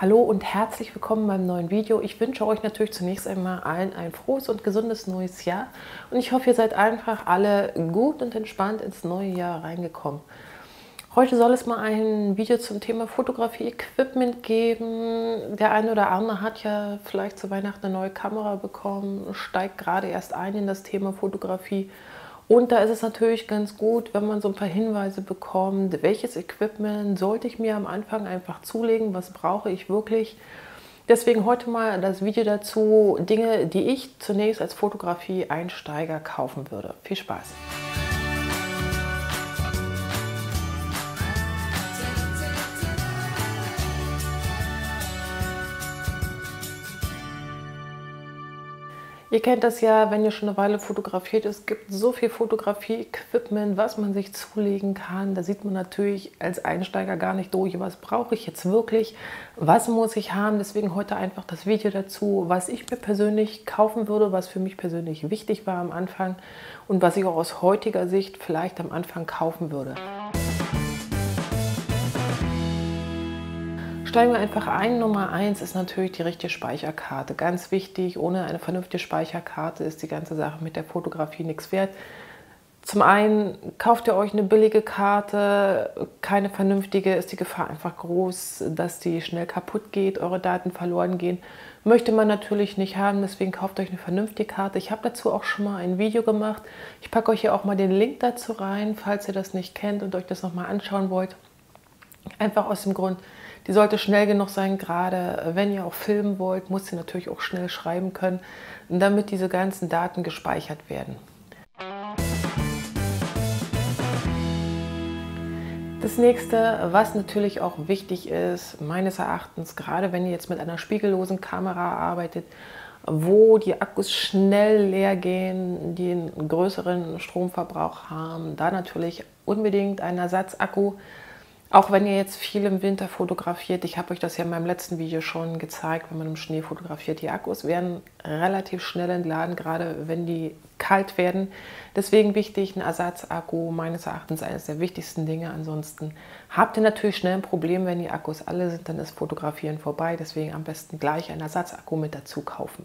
Hallo und herzlich willkommen beim neuen Video. Ich wünsche euch natürlich zunächst einmal allen ein frohes und gesundes neues Jahr und ich hoffe, ihr seid einfach alle gut und entspannt ins neue Jahr reingekommen. Heute soll es mal ein Video zum Thema Fotografie-Equipment geben. Der eine oder andere hat ja vielleicht zu Weihnachten eine neue Kamera bekommen, steigt gerade erst ein in das Thema Fotografie und da ist es natürlich ganz gut, wenn man so ein paar Hinweise bekommt, welches Equipment sollte ich mir am Anfang einfach zulegen, was brauche ich wirklich. Deswegen heute mal das Video dazu, Dinge, die ich zunächst als Fotografie-Einsteiger kaufen würde. Viel Spaß! Ihr kennt das ja, wenn ihr schon eine Weile fotografiert. Es gibt so viel Fotografie-Equipment, was man sich zulegen kann. Da sieht man natürlich als Einsteiger gar nicht durch, was brauche ich jetzt wirklich, was muss ich haben. Deswegen heute einfach das Video dazu, was ich mir persönlich kaufen würde, was für mich persönlich wichtig war am Anfang und was ich auch aus heutiger Sicht vielleicht am Anfang kaufen würde. Steigen wir einfach ein. Nummer eins ist natürlich die richtige Speicherkarte. Ganz wichtig, ohne eine vernünftige Speicherkarte ist die ganze Sache mit der Fotografie nichts wert. Zum einen kauft ihr euch eine billige Karte, keine vernünftige, ist die Gefahr einfach groß, dass die schnell kaputt geht, eure Daten verloren gehen. Möchte man natürlich nicht haben, deswegen kauft euch eine vernünftige Karte. Ich habe dazu auch schon mal ein Video gemacht. Ich packe euch hier auch mal den Link dazu rein, falls ihr das nicht kennt und euch das nochmal anschauen wollt. Einfach aus dem Grund, die sollte schnell genug sein, gerade wenn ihr auch filmen wollt, muss sie natürlich auch schnell schreiben können, damit diese ganzen Daten gespeichert werden. Das nächste, was natürlich auch wichtig ist, meines Erachtens, gerade wenn ihr jetzt mit einer spiegellosen Kamera arbeitet, wo die Akkus schnell leer gehen, die einen größeren Stromverbrauch haben, da natürlich unbedingt ein Ersatzakku auch wenn ihr jetzt viel im Winter fotografiert, ich habe euch das ja in meinem letzten Video schon gezeigt, wenn man im Schnee fotografiert, die Akkus werden relativ schnell entladen, gerade wenn die kalt werden. Deswegen wichtig, ein Ersatzakku, meines Erachtens eines der wichtigsten Dinge. Ansonsten habt ihr natürlich schnell ein Problem, wenn die Akkus alle sind, dann ist Fotografieren vorbei. Deswegen am besten gleich einen Ersatzakku mit dazu kaufen.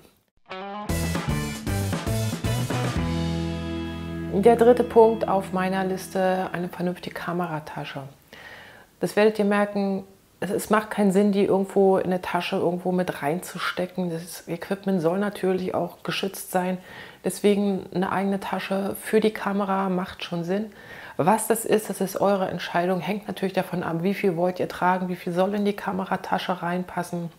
Der dritte Punkt auf meiner Liste, eine vernünftige Kameratasche. Das werdet ihr merken, es macht keinen Sinn, die irgendwo in eine Tasche irgendwo mit reinzustecken. Das Equipment soll natürlich auch geschützt sein. Deswegen eine eigene Tasche für die Kamera macht schon Sinn. Was das ist, das ist eure Entscheidung. Hängt natürlich davon ab, wie viel wollt ihr tragen, wie viel soll in die Kameratasche reinpassen.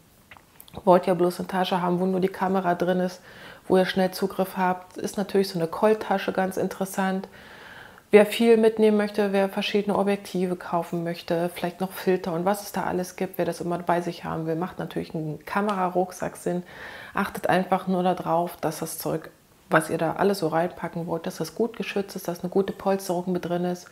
Wollt ihr bloß eine Tasche haben, wo nur die Kamera drin ist, wo ihr schnell Zugriff habt, ist natürlich so eine Colt-Tasche ganz interessant. Wer viel mitnehmen möchte, wer verschiedene Objektive kaufen möchte, vielleicht noch Filter und was es da alles gibt, wer das immer bei sich haben will, macht natürlich einen Kamerarucksack Sinn. Achtet einfach nur darauf, dass das Zeug, was ihr da alles so reinpacken wollt, dass das gut geschützt ist, dass eine gute Polsterung mit drin ist.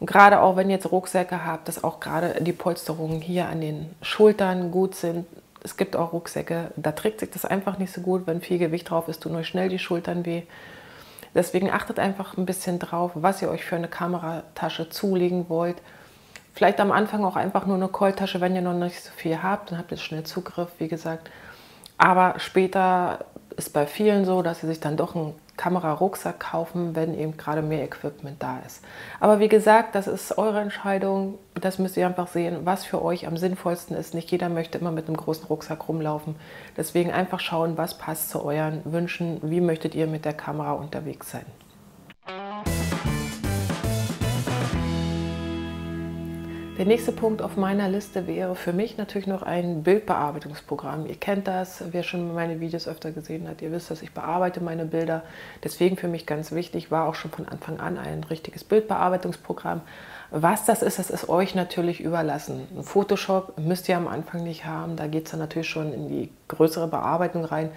Und gerade auch wenn ihr jetzt Rucksäcke habt, dass auch gerade die Polsterungen hier an den Schultern gut sind. Es gibt auch Rucksäcke, da trägt sich das einfach nicht so gut, wenn viel Gewicht drauf ist, tun euch schnell die Schultern weh. Deswegen achtet einfach ein bisschen drauf, was ihr euch für eine Kameratasche zulegen wollt. Vielleicht am Anfang auch einfach nur eine Keultasche, wenn ihr noch nicht so viel habt, dann habt ihr schnell Zugriff, wie gesagt. Aber später ist bei vielen so, dass sie sich dann doch einen Kamerarucksack kaufen, wenn eben gerade mehr Equipment da ist. Aber wie gesagt, das ist eure Entscheidung. Das müsst ihr einfach sehen, was für euch am sinnvollsten ist. Nicht jeder möchte immer mit einem großen Rucksack rumlaufen. Deswegen einfach schauen, was passt zu euren Wünschen. Wie möchtet ihr mit der Kamera unterwegs sein? Der nächste Punkt auf meiner Liste wäre für mich natürlich noch ein Bildbearbeitungsprogramm. Ihr kennt das, wer schon meine Videos öfter gesehen hat, ihr wisst, dass ich bearbeite meine Bilder. Deswegen für mich ganz wichtig, war auch schon von Anfang an ein richtiges Bildbearbeitungsprogramm. Was das ist, das ist euch natürlich überlassen. Photoshop müsst ihr am Anfang nicht haben, da geht es dann natürlich schon in die größere Bearbeitung rein.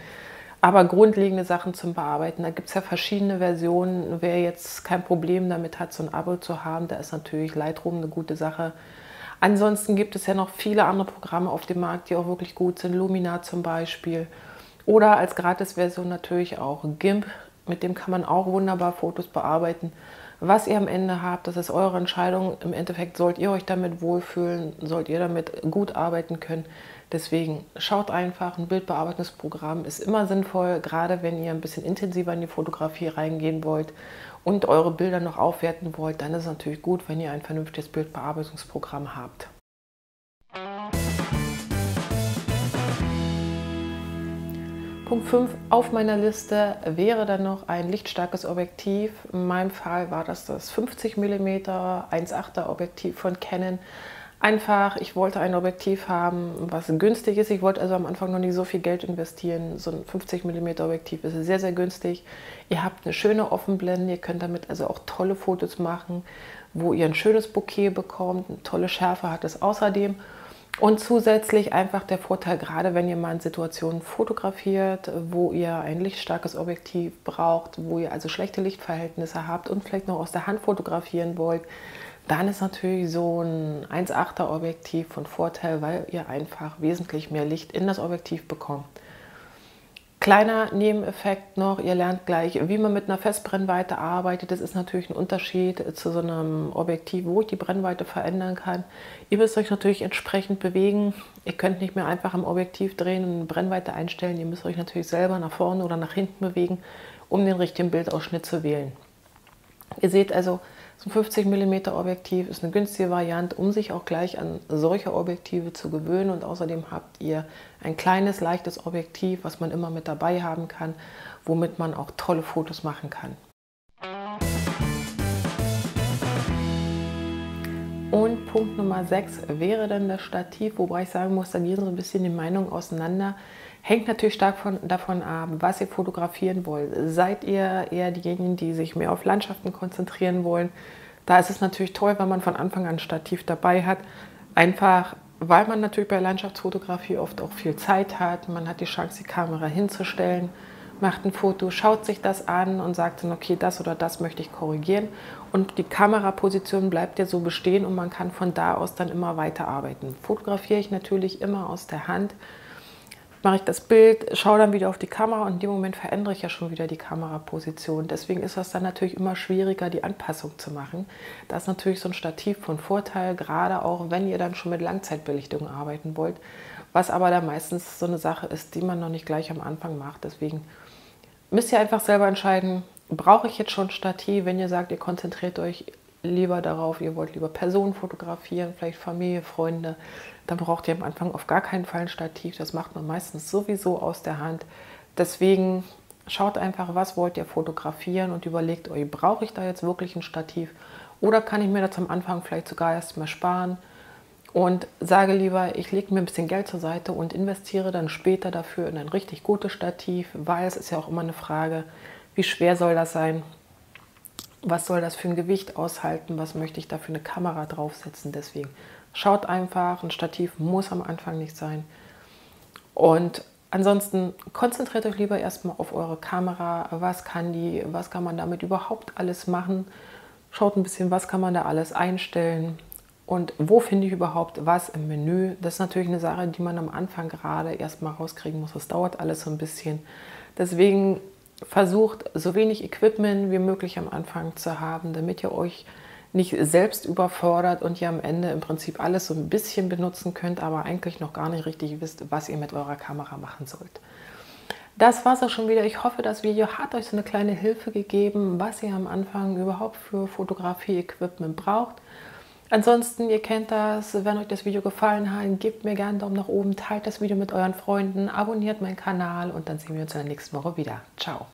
Aber grundlegende Sachen zum Bearbeiten, da gibt es ja verschiedene Versionen. Wer jetzt kein Problem damit hat, so ein Abo zu haben, da ist natürlich Lightroom eine gute Sache. Ansonsten gibt es ja noch viele andere Programme auf dem Markt, die auch wirklich gut sind. Lumina zum Beispiel. Oder als Gratis-Version natürlich auch GIMP. Mit dem kann man auch wunderbar Fotos bearbeiten. Was ihr am Ende habt, das ist eure Entscheidung. Im Endeffekt sollt ihr euch damit wohlfühlen, sollt ihr damit gut arbeiten können. Deswegen schaut einfach, ein Bildbearbeitungsprogramm ist immer sinnvoll, gerade wenn ihr ein bisschen intensiver in die Fotografie reingehen wollt und eure Bilder noch aufwerten wollt, dann ist es natürlich gut, wenn ihr ein vernünftiges Bildbearbeitungsprogramm habt. Punkt 5 auf meiner Liste wäre dann noch ein lichtstarkes Objektiv. In meinem Fall war das das 50 mm 1.8er Objektiv von Canon. Einfach, ich wollte ein Objektiv haben, was günstig ist. Ich wollte also am Anfang noch nicht so viel Geld investieren. So ein 50 mm Objektiv ist sehr, sehr günstig. Ihr habt eine schöne Offenblende, ihr könnt damit also auch tolle Fotos machen, wo ihr ein schönes Bouquet bekommt. Eine tolle Schärfe hat es außerdem. Und zusätzlich einfach der Vorteil, gerade wenn ihr mal in Situationen fotografiert, wo ihr ein lichtstarkes Objektiv braucht, wo ihr also schlechte Lichtverhältnisse habt und vielleicht noch aus der Hand fotografieren wollt, dann ist natürlich so ein 1,8er Objektiv von Vorteil, weil ihr einfach wesentlich mehr Licht in das Objektiv bekommt. Kleiner Nebeneffekt noch, ihr lernt gleich, wie man mit einer Festbrennweite arbeitet. Das ist natürlich ein Unterschied zu so einem Objektiv, wo ich die Brennweite verändern kann. Ihr müsst euch natürlich entsprechend bewegen. Ihr könnt nicht mehr einfach am Objektiv drehen und eine Brennweite einstellen. Ihr müsst euch natürlich selber nach vorne oder nach hinten bewegen, um den richtigen Bildausschnitt zu wählen. Ihr seht also, so ein 50 mm Objektiv ist eine günstige Variante, um sich auch gleich an solche Objektive zu gewöhnen. Und außerdem habt ihr ein kleines, leichtes Objektiv, was man immer mit dabei haben kann, womit man auch tolle Fotos machen kann. Und Punkt Nummer 6 wäre dann das Stativ, wobei ich sagen muss, da gehen so ein bisschen die Meinungen auseinander. Hängt natürlich stark von, davon ab, was ihr fotografieren wollt. Seid ihr eher diejenigen, die sich mehr auf Landschaften konzentrieren wollen? Da ist es natürlich toll, wenn man von Anfang an Stativ dabei hat. Einfach, weil man natürlich bei Landschaftsfotografie oft auch viel Zeit hat. Man hat die Chance, die Kamera hinzustellen, macht ein Foto, schaut sich das an und sagt dann, okay, das oder das möchte ich korrigieren. Und die Kameraposition bleibt ja so bestehen und man kann von da aus dann immer weiter arbeiten. Fotografiere ich natürlich immer aus der Hand mache ich das Bild, schaue dann wieder auf die Kamera und in dem Moment verändere ich ja schon wieder die Kameraposition. Deswegen ist das dann natürlich immer schwieriger, die Anpassung zu machen. Da ist natürlich so ein Stativ von Vorteil, gerade auch wenn ihr dann schon mit Langzeitbelichtung arbeiten wollt, was aber da meistens so eine Sache ist, die man noch nicht gleich am Anfang macht. Deswegen müsst ihr einfach selber entscheiden, brauche ich jetzt schon Stativ, wenn ihr sagt, ihr konzentriert euch lieber darauf, ihr wollt lieber Personen fotografieren, vielleicht Familie, Freunde, dann braucht ihr am Anfang auf gar keinen Fall ein Stativ. Das macht man meistens sowieso aus der Hand. Deswegen schaut einfach, was wollt ihr fotografieren und überlegt euch, brauche ich da jetzt wirklich ein Stativ oder kann ich mir das am Anfang vielleicht sogar erst mal sparen und sage lieber, ich lege mir ein bisschen Geld zur Seite und investiere dann später dafür in ein richtig gutes Stativ, weil es ist ja auch immer eine Frage, wie schwer soll das sein, was soll das für ein Gewicht aushalten, was möchte ich da für eine Kamera draufsetzen. Deswegen schaut einfach, ein Stativ muss am Anfang nicht sein. Und ansonsten konzentriert euch lieber erstmal auf eure Kamera. Was kann die, was kann man damit überhaupt alles machen? Schaut ein bisschen, was kann man da alles einstellen und wo finde ich überhaupt was im Menü. Das ist natürlich eine Sache, die man am Anfang gerade erstmal rauskriegen muss. Das dauert alles so ein bisschen. Deswegen versucht, so wenig Equipment wie möglich am Anfang zu haben, damit ihr euch nicht selbst überfordert und ihr am Ende im Prinzip alles so ein bisschen benutzen könnt, aber eigentlich noch gar nicht richtig wisst, was ihr mit eurer Kamera machen sollt. Das war es auch schon wieder. Ich hoffe, das Video hat euch so eine kleine Hilfe gegeben, was ihr am Anfang überhaupt für Fotografie-Equipment braucht. Ansonsten, ihr kennt das, wenn euch das Video gefallen hat, gebt mir gerne einen Daumen nach oben, teilt das Video mit euren Freunden, abonniert meinen Kanal und dann sehen wir uns in der nächsten Woche wieder. Ciao!